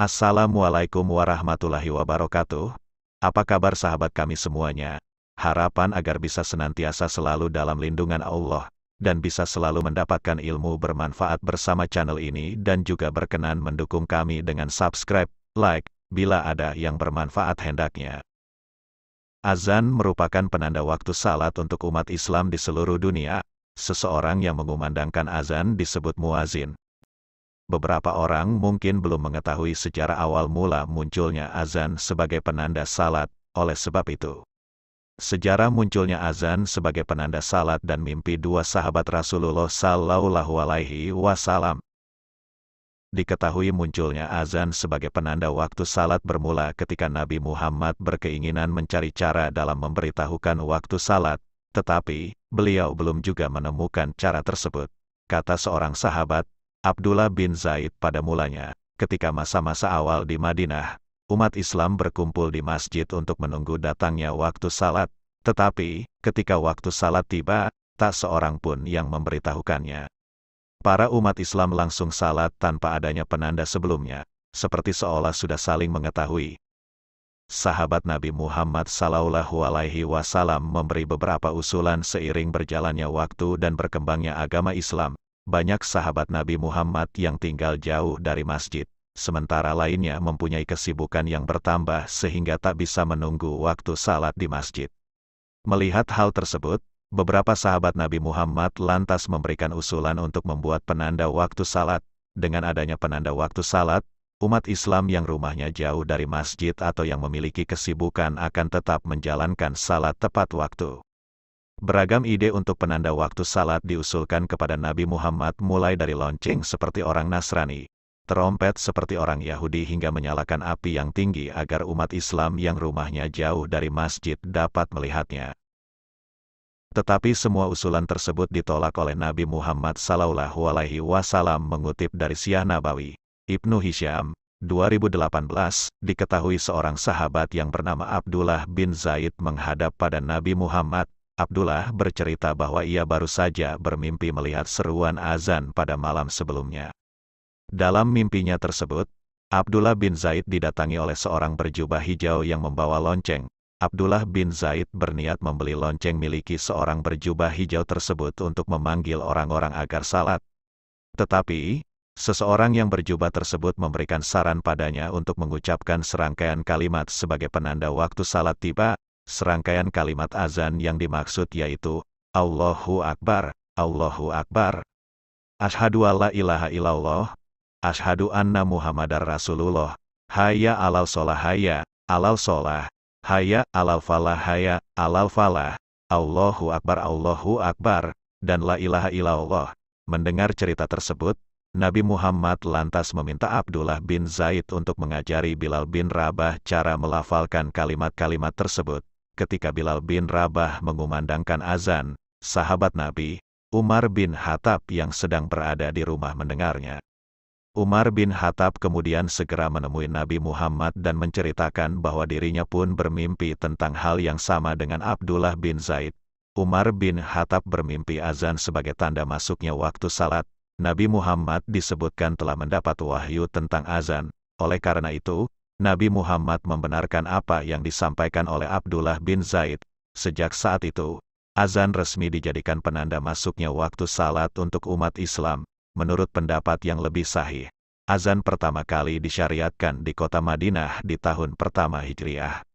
Assalamualaikum warahmatullahi wabarakatuh. Apa kabar sahabat kami semuanya? Harapan agar bisa senantiasa selalu dalam lindungan Allah, dan bisa selalu mendapatkan ilmu bermanfaat bersama channel ini dan juga berkenan mendukung kami dengan subscribe, like, bila ada yang bermanfaat hendaknya. Azan merupakan penanda waktu salat untuk umat Islam di seluruh dunia. Seseorang yang mengumandangkan azan disebut muazin, Beberapa orang mungkin belum mengetahui sejarah awal mula munculnya azan sebagai penanda salat, oleh sebab itu. Sejarah munculnya azan sebagai penanda salat dan mimpi dua sahabat Rasulullah Sallallahu Alaihi Wasallam. Diketahui munculnya azan sebagai penanda waktu salat bermula ketika Nabi Muhammad berkeinginan mencari cara dalam memberitahukan waktu salat, tetapi beliau belum juga menemukan cara tersebut. Kata seorang sahabat, Abdullah bin Zaid pada mulanya, ketika masa-masa awal di Madinah, umat Islam berkumpul di masjid untuk menunggu datangnya waktu salat, tetapi, ketika waktu salat tiba, tak seorang pun yang memberitahukannya. Para umat Islam langsung salat tanpa adanya penanda sebelumnya, seperti seolah sudah saling mengetahui. Sahabat Nabi Muhammad Sallallahu Alaihi Wasallam memberi beberapa usulan seiring berjalannya waktu dan berkembangnya agama Islam, banyak sahabat Nabi Muhammad yang tinggal jauh dari masjid, sementara lainnya mempunyai kesibukan yang bertambah sehingga tak bisa menunggu waktu salat di masjid. Melihat hal tersebut, beberapa sahabat Nabi Muhammad lantas memberikan usulan untuk membuat penanda waktu salat. Dengan adanya penanda waktu salat, umat Islam yang rumahnya jauh dari masjid atau yang memiliki kesibukan akan tetap menjalankan salat tepat waktu. Beragam ide untuk penanda waktu salat diusulkan kepada Nabi Muhammad mulai dari lonceng seperti orang Nasrani, terompet seperti orang Yahudi hingga menyalakan api yang tinggi agar umat Islam yang rumahnya jauh dari masjid dapat melihatnya. Tetapi semua usulan tersebut ditolak oleh Nabi Muhammad Sallallahu Alaihi Wasallam mengutip dari Syiah Nabawi, Ibnu Hisham, 2018, diketahui seorang sahabat yang bernama Abdullah bin Zaid menghadap pada Nabi Muhammad, Abdullah bercerita bahwa ia baru saja bermimpi melihat seruan azan pada malam sebelumnya. Dalam mimpinya tersebut, Abdullah bin Zaid didatangi oleh seorang berjubah hijau yang membawa lonceng. Abdullah bin Zaid berniat membeli lonceng miliki seorang berjubah hijau tersebut untuk memanggil orang-orang agar salat. Tetapi, seseorang yang berjubah tersebut memberikan saran padanya untuk mengucapkan serangkaian kalimat sebagai penanda waktu salat tiba, Serangkaian kalimat azan yang dimaksud yaitu, Allahu Akbar, Allahu Akbar. Ashadu alla ilaha illallah, Ashadu anna Muhammadar Rasulullah, Hayya alal solah hayya, alal solah, Hayya alal falah hayya, alal falah, Allahu Akbar Allahu Akbar, dan la ilaha illallah. Mendengar cerita tersebut, Nabi Muhammad lantas meminta Abdullah bin Zaid untuk mengajari Bilal bin Rabah cara melafalkan kalimat-kalimat tersebut. Ketika Bilal bin Rabah mengumandangkan azan, sahabat Nabi, Umar bin Khattab yang sedang berada di rumah mendengarnya. Umar bin Khattab kemudian segera menemui Nabi Muhammad dan menceritakan bahwa dirinya pun bermimpi tentang hal yang sama dengan Abdullah bin Zaid. Umar bin Khattab bermimpi azan sebagai tanda masuknya waktu salat. Nabi Muhammad disebutkan telah mendapat wahyu tentang azan. Oleh karena itu, Nabi Muhammad membenarkan apa yang disampaikan oleh Abdullah bin Zaid. Sejak saat itu, azan resmi dijadikan penanda masuknya waktu salat untuk umat Islam. Menurut pendapat yang lebih sahih, azan pertama kali disyariatkan di kota Madinah di tahun pertama Hijriah.